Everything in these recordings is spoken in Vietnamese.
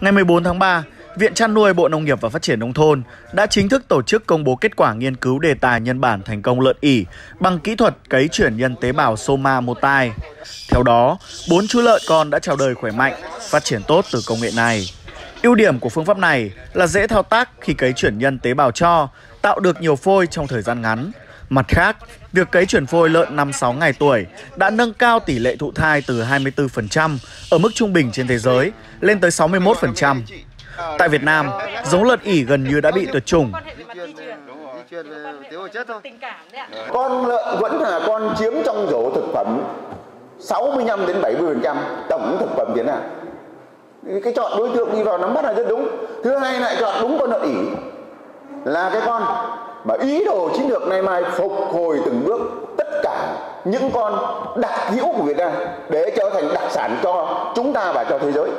Ngày 14 tháng 3, Viện chăn nuôi Bộ Nông nghiệp và Phát triển Nông thôn đã chính thức tổ chức công bố kết quả nghiên cứu đề tài nhân bản thành công lợn ỉ bằng kỹ thuật cấy chuyển nhân tế bào Soma Motai. Theo đó, bốn chú lợn con đã chào đời khỏe mạnh, phát triển tốt từ công nghệ này. Ưu điểm của phương pháp này là dễ thao tác khi cấy chuyển nhân tế bào cho, tạo được nhiều phôi trong thời gian ngắn. Mặt khác, việc cấy chuyển phôi lợn 5-6 ngày tuổi đã nâng cao tỷ lệ thụ thai từ 24% ở mức trung bình trên thế giới lên tới 61%. Tại Việt Nam, giống lợn ỉ gần như đã bị tuyệt chủng. Con lợn vẫn là con chiếm trong rổ thực phẩm 65 đến 70% tổng thực phẩm Việt Nam. Cái chọn đối tượng đi vào nắm bắt là rất đúng. Thứ hai lại chọn đúng con lợn ỉ là cái con mà ý đồ chiến lược nay mai phục hồi từng bước tất cả những con đặc hữu của Việt Nam để trở thành đặc sản cho chúng ta và cho thế giới.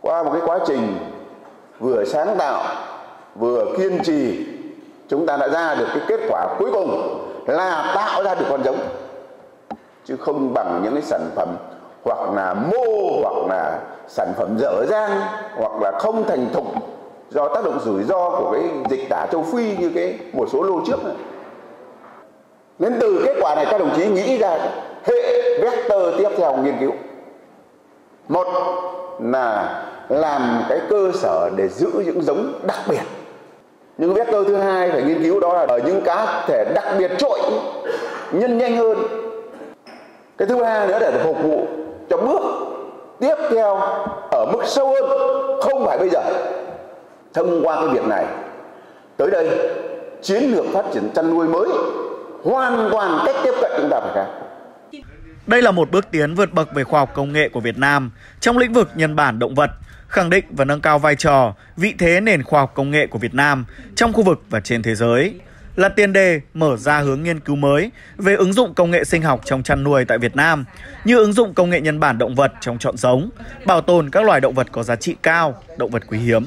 Qua một cái quá trình vừa sáng tạo, vừa kiên trì, chúng ta đã ra được cái kết quả cuối cùng là tạo ra được con giống. Chứ không bằng những cái sản phẩm hoặc là mô, hoặc là sản phẩm dở dang, hoặc là không thành thục do tác động rủi ro của cái dịch tả châu Phi như cái một số lô trước này. Nên từ kết quả này các đồng chí nghĩ ra hệ vector tiếp theo nghiên cứu. Một là làm cái cơ sở để giữ những giống đặc biệt. Nhưng vector thứ hai phải nghiên cứu đó là ở những cá thể đặc biệt trội, nhân nhanh hơn. Cái thứ ba nữa để phục vụ cho bước tiếp theo ở mức sâu hơn không phải bây giờ thông qua cái việc này tới đây chiến lược phát triển chăn nuôi mới hoàn toàn cách tiếp cận chúng ta phải khác đây là một bước tiến vượt bậc về khoa học công nghệ của Việt Nam trong lĩnh vực nhân bản động vật, khẳng định và nâng cao vai trò, vị thế nền khoa học công nghệ của Việt Nam trong khu vực và trên thế giới là tiền đề mở ra hướng nghiên cứu mới về ứng dụng công nghệ sinh học trong chăn nuôi tại Việt Nam, như ứng dụng công nghệ nhân bản động vật trong chọn giống, bảo tồn các loài động vật có giá trị cao, động vật quý hiếm.